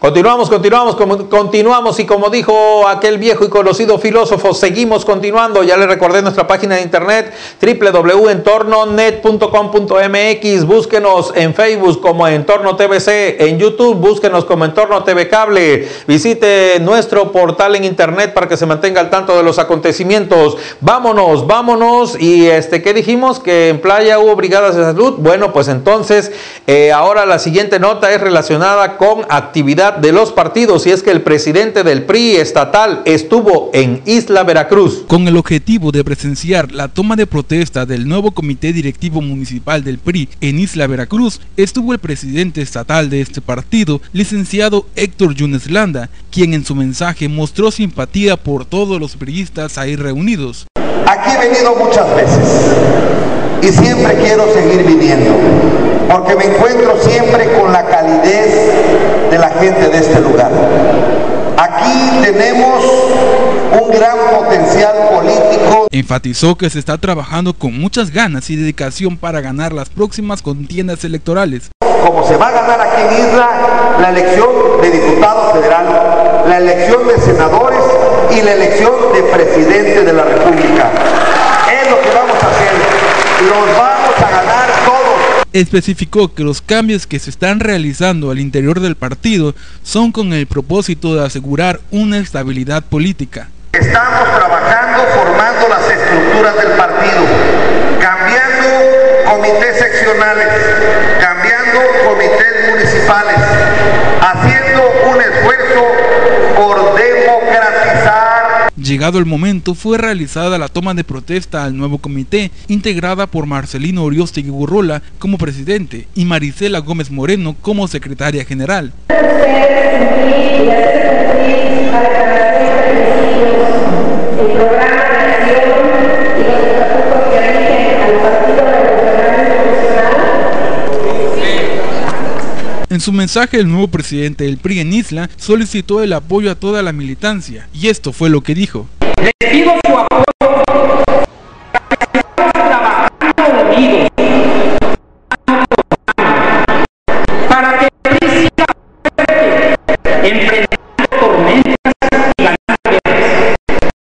Continuamos, continuamos, continuamos y como dijo aquel viejo y conocido filósofo, seguimos continuando. Ya le recordé nuestra página de internet www.entornonet.com.mx. Búsquenos en Facebook como Entorno TVC, en YouTube búsquenos como Entorno TV Cable. Visite nuestro portal en internet para que se mantenga al tanto de los acontecimientos. Vámonos, vámonos. Y este, ¿qué dijimos? Que en playa hubo brigadas de salud. Bueno, pues entonces, eh, ahora la siguiente nota es relacionada con actividad de los partidos y es que el presidente del PRI estatal estuvo en Isla Veracruz. Con el objetivo de presenciar la toma de protesta del nuevo comité directivo municipal del PRI en Isla Veracruz, estuvo el presidente estatal de este partido, licenciado Héctor Yunes Landa, quien en su mensaje mostró simpatía por todos los priistas ahí reunidos. Aquí he venido muchas veces y siempre quiero seguir viniendo, porque me encuentro siempre con la gente de este lugar. Aquí tenemos un gran potencial político. Enfatizó que se está trabajando con muchas ganas y dedicación para ganar las próximas contiendas electorales. Como se va a ganar aquí en Isla la elección de diputado federal, la elección de senadores y la elección de presidente de la República. Es lo que vamos a hacer. Los vamos a ganar todos. Especificó que los cambios que se están realizando al interior del partido son con el propósito de asegurar una estabilidad política. Estamos trabajando formando las estructuras del partido, Llegado el momento, fue realizada la toma de protesta al nuevo comité, integrada por Marcelino Orioste Burrola como presidente y Marisela Gómez Moreno como secretaria general. En su mensaje, el nuevo presidente del PRI en Isla solicitó el apoyo a toda la militancia, y esto fue lo que dijo.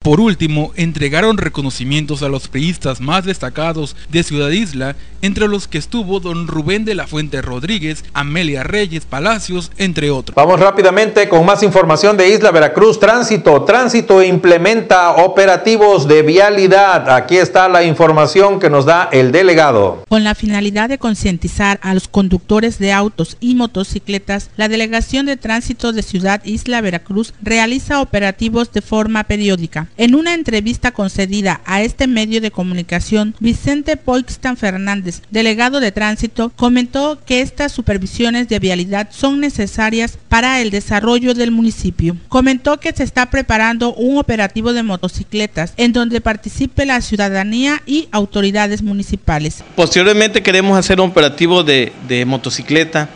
Por último, entregaron reconocimientos a los priistas más destacados de Ciudad Isla, entre los que estuvo don Rubén de la Fuente Rodríguez, Amelia Reyes Palacios, entre otros. Vamos rápidamente con más información de Isla Veracruz. Tránsito. Tránsito implementa operativos de vialidad. Aquí está la información que nos da el delegado. Con la finalidad de concientizar a los conductores de autos y motocicletas, la Delegación de Tránsito de Ciudad Isla Veracruz realiza operativos de forma periódica. En una entrevista concedida a este medio de comunicación, Vicente Poixtan Fernández, delegado de tránsito, comentó que estas supervisiones de vialidad son necesarias para el desarrollo del municipio. Comentó que se está preparando un operativo de motocicletas en donde participe la ciudadanía y autoridades municipales. Posteriormente queremos hacer un operativo de, motocicleta,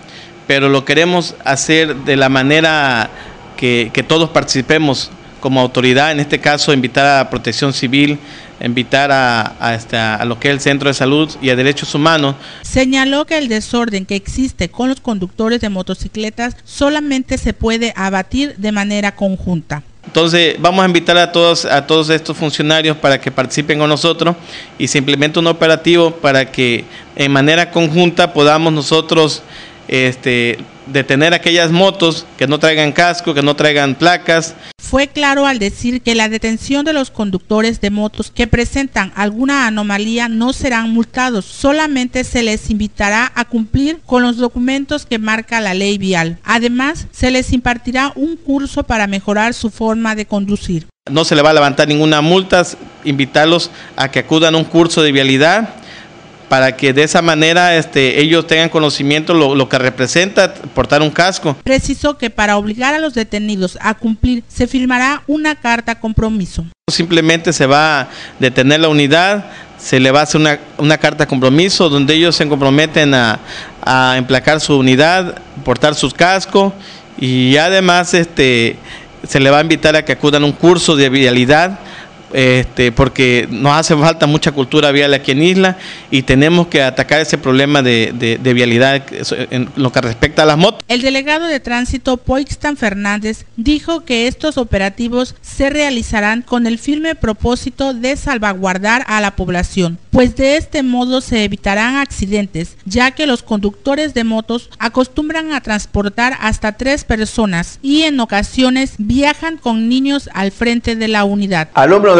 pero lo queremos hacer de la manera que todos participemos como autoridad, en este caso invitar a Protección Civil, invitar a, a, este, a, lo que es el Centro de Salud y a Derechos Humanos. Señaló que el desorden que existe con los conductores de motocicletas solamente se puede abatir de manera conjunta. Entonces vamos a invitar a todos, a todos estos funcionarios para que participen con nosotros y se implemente un operativo para que en manera conjunta podamos nosotros este, detener aquellas motos que no traigan casco, que no traigan placas. Fue claro al decir que la detención de los conductores de motos que presentan alguna anomalía no serán multados, solamente se les invitará a cumplir con los documentos que marca la ley vial. Además, se les impartirá un curso para mejorar su forma de conducir. No se le va a levantar ninguna multa, invitarlos a que acudan a un curso de vialidad para que de esa manera este, ellos tengan conocimiento lo, lo que representa portar un casco. Precisó que para obligar a los detenidos a cumplir se firmará una carta compromiso. Simplemente se va a detener la unidad, se le va a hacer una, una carta compromiso donde ellos se comprometen a, a emplacar su unidad, portar sus cascos y además este, se le va a invitar a que acudan a un curso de vialidad este, porque nos hace falta mucha cultura vial aquí en Isla y tenemos que atacar ese problema de, de, vialidad en lo que respecta a las motos. El delegado de tránsito Poixtan Fernández dijo que estos operativos se realizarán con el firme propósito de salvaguardar a la población, pues de este modo se evitarán accidentes, ya que los conductores de motos acostumbran a transportar hasta tres personas y en ocasiones viajan con niños al frente de la unidad.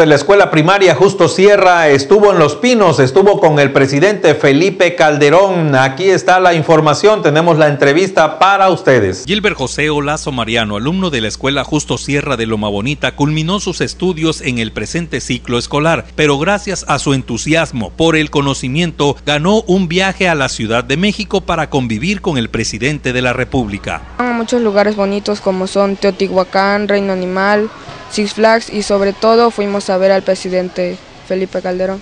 De la escuela primaria Justo Sierra estuvo en Los Pinos, estuvo con el presidente Felipe Calderón. Aquí está la información, tenemos la entrevista para ustedes. Gilbert José Olazo Mariano, alumno de la escuela Justo Sierra de Loma Bonita, culminó sus estudios en el presente ciclo escolar, pero gracias a su entusiasmo por el conocimiento, ganó un viaje a la Ciudad de México para convivir con el presidente de la República. A muchos lugares bonitos como son Teotihuacán, Reino Animal, Six Flags y sobre todo fuimos a ver al presidente Felipe Calderón.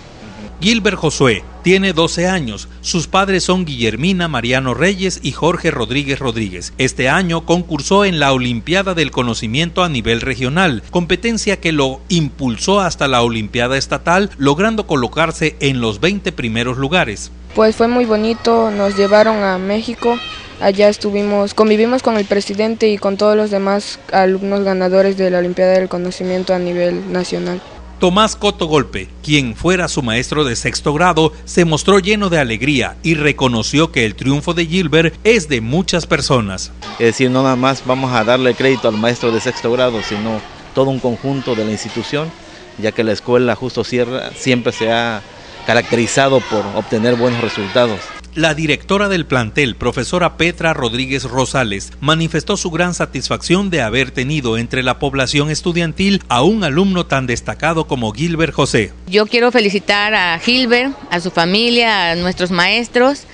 Gilbert Josué tiene 12 años. Sus padres son Guillermina Mariano Reyes y Jorge Rodríguez Rodríguez. Este año concursó en la Olimpiada del Conocimiento a nivel regional, competencia que lo impulsó hasta la Olimpiada Estatal, logrando colocarse en los 20 primeros lugares. Pues fue muy bonito, nos llevaron a México Allá estuvimos, convivimos con el presidente y con todos los demás alumnos ganadores de la Olimpiada del Conocimiento a nivel nacional. Tomás Coto Golpe, quien fuera su maestro de sexto grado, se mostró lleno de alegría y reconoció que el triunfo de Gilbert es de muchas personas. Es decir, no nada más vamos a darle crédito al maestro de sexto grado, sino todo un conjunto de la institución, ya que la escuela Justo Sierra siempre se ha caracterizado por obtener buenos resultados. La directora del plantel, profesora Petra Rodríguez Rosales, manifestó su gran satisfacción de haber tenido entre la población estudiantil a un alumno tan destacado como Gilbert José. Yo quiero felicitar a Gilbert, a su familia, a nuestros maestros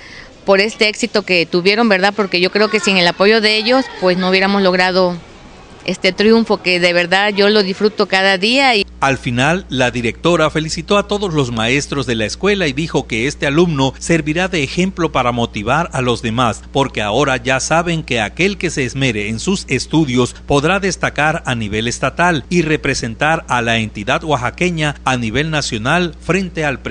por este éxito que tuvieron, ¿verdad? Porque yo creo que sin el apoyo de ellos, pues no hubiéramos logrado este triunfo que de verdad yo lo disfruto cada día. Y... Al final, la directora felicitó a todos los maestros de la escuela y dijo que este alumno servirá de ejemplo para motivar a los demás, porque ahora ya saben que aquel que se esmere en sus estudios podrá destacar a nivel estatal y representar a la entidad oaxaqueña a nivel nacional frente al presidente.